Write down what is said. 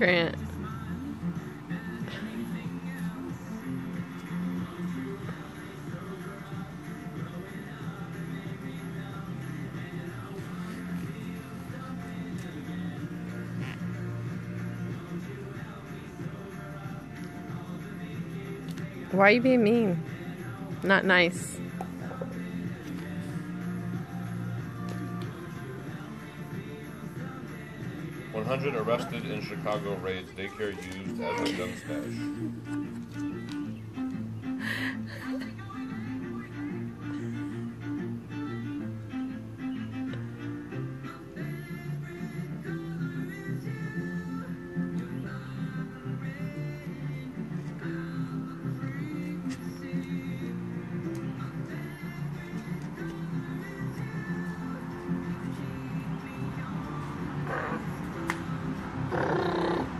Grant. Why are you being mean? Not nice. One hundred arrested in Chicago raids daycare used as a gun stash. Brrr.